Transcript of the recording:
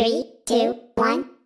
Three, two, one!